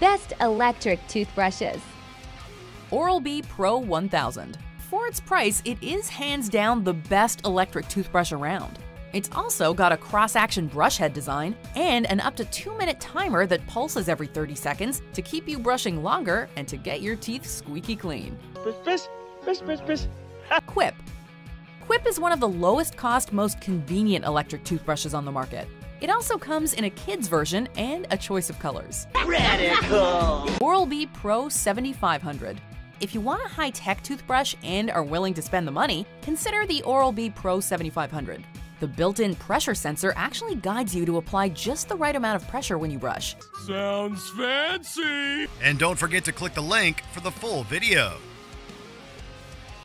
Best electric toothbrushes. Oral-B Pro 1000. For its price, it is hands down the best electric toothbrush around. It's also got a cross-action brush head design and an up to 2-minute timer that pulses every 30 seconds to keep you brushing longer and to get your teeth squeaky clean. Brush, brush, brush, brush, Quip. Quip is one of the lowest cost, most convenient electric toothbrushes on the market. It also comes in a kid's version and a choice of colors. Radical! Oral-B Pro 7500. If you want a high-tech toothbrush and are willing to spend the money, consider the Oral-B Pro 7500. The built-in pressure sensor actually guides you to apply just the right amount of pressure when you brush. Sounds fancy! And don't forget to click the link for the full video.